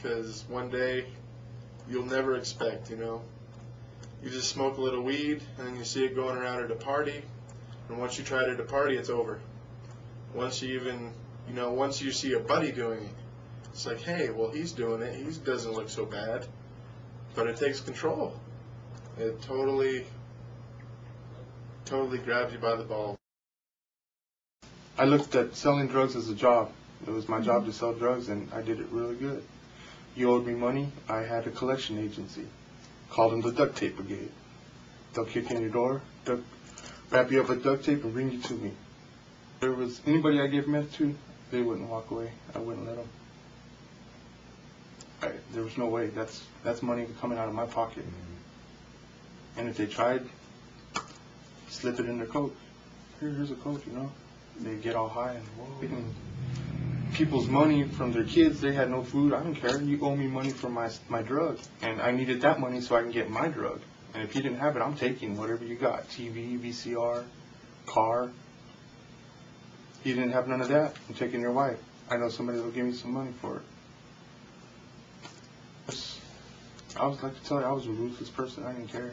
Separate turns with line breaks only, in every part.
because one day you'll never expect, you know. You just smoke a little weed, and then you see it going around at a party, and once you try it at a party, it's over. Once you even, you know, once you see a buddy doing it, it's like, hey, well, he's doing it. He doesn't look so bad. But it takes control. It totally, totally grabs you by the balls. I looked at selling drugs as a job. It was my job to sell drugs, and I did it really good. You owed me money. I had a collection agency. Called them the Duct Tape Brigade. They'll kick in your door, duct, wrap you up with duct tape, and bring you to me. If there was anybody I gave meth to, they wouldn't walk away. I wouldn't let them. I, there was no way. That's that's money coming out of my pocket. Mm-hmm. And if they tried, slip it in their coat. Here, here's a coat, you know. They get all high and whoa. Mm-hmm. People's money from their kids. They had no food. I don't care. You owe me money for my my drug, and I needed that money so I can get my drug. And if you didn't have it, I'm taking whatever you got. TV, VCR, car. You didn't have none of that. I'm taking your wife. I know somebody that'll give me some money for it. I was like to tell you, I was a ruthless person. I didn't care.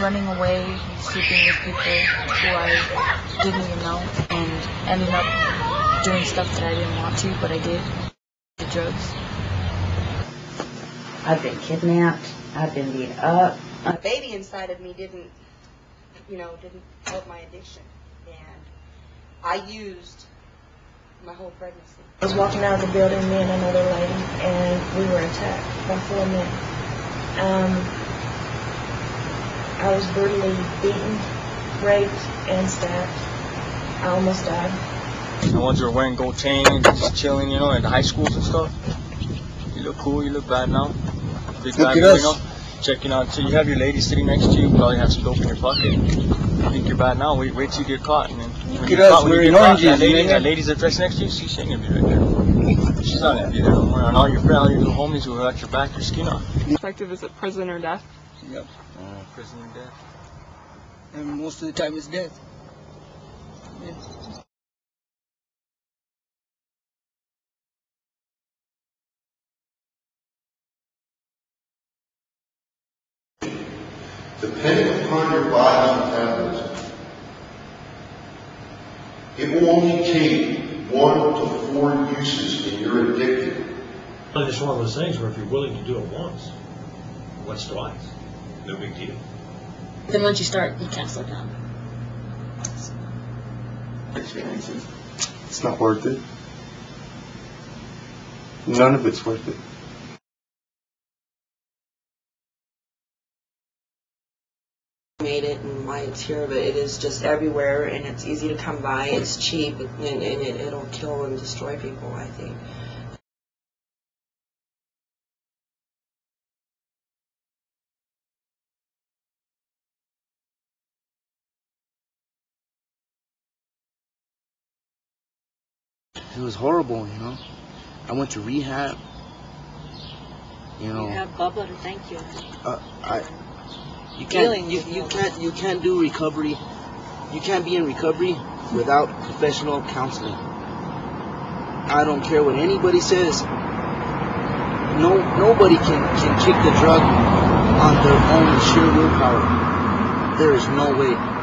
Running away, and sleeping with people who I didn't even know, and ending up doing stuff that I didn't want to, but I did. The drugs.
I've been kidnapped. I've been beat up.
the baby inside of me didn't, you know, didn't help my addiction. And I used my whole pregnancy.
I was walking out of the building, me and another lady, and we were attacked by four men. Um, I was brutally beaten, raped, and stabbed. I almost died.
The ones who are wearing gold chains, just chilling, you know, in the high schools and stuff. You look cool, you look bad now. Big
Look
bad
at us.
you know. Checking out, so you have your lady sitting next to you, probably have some dope in your pocket. You think you're bad now, wait, wait till you get caught. And then when
Look
you
at
get
us,
caught, when
we're
you
in
get caught, that lady,
man.
that lady's address next to you, she ain't gonna be right there. She's not gonna be there no more. And all your friends, all your little homies who are at your back, your skin off.
Effective is it prison or death?
Yep.
Uh, prison and death.
And most of the time it's death.
depending upon your body's metabolism, it will only take one to four uses and you're addicted.
It's just one of those things where if you're willing to do it once, what's twice? No big deal.
Then once you start, you can't slow down.
It's not worth it. None of it's worth it.
made it and why it's here, but it is just everywhere and it's easy to come by. It's cheap and, and it, it'll kill and destroy people. I think.
It was horrible, you know. I went to rehab. You know,
You have Bubba to thank you.
uh, I. You can't. You, you can't. You can't do recovery. You can't be in recovery without professional counseling. I don't care what anybody says. No, nobody can can kick the drug on their own sheer willpower. There is no way.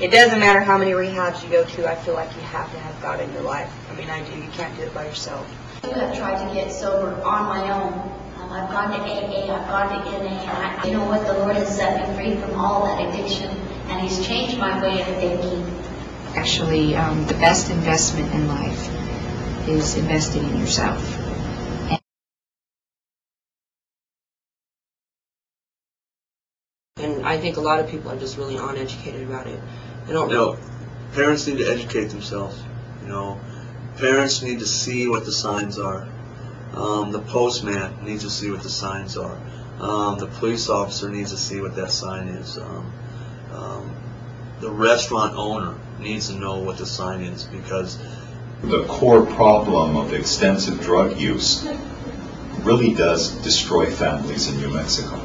It doesn't matter how many rehabs you go to. I feel like you have to have God in your life. I mean, I do. You can't do it by yourself.
I have tried to get sober on my own. Um, I've gone to AA, I've gone to NA, and I, you know what? The Lord has set me free from all that addiction, and He's changed my way of thinking.
Actually, um, the best investment in life is investing in yourself.
And I think a lot of people are just really uneducated about it. They don't.
No, parents need to educate themselves. You know, parents need to see what the signs are. Um, the postman needs to see what the signs are. Um, the police officer needs to see what that sign is. Um, um, the restaurant owner needs to know what the sign is because
The core problem of extensive drug use really does destroy families in New Mexico.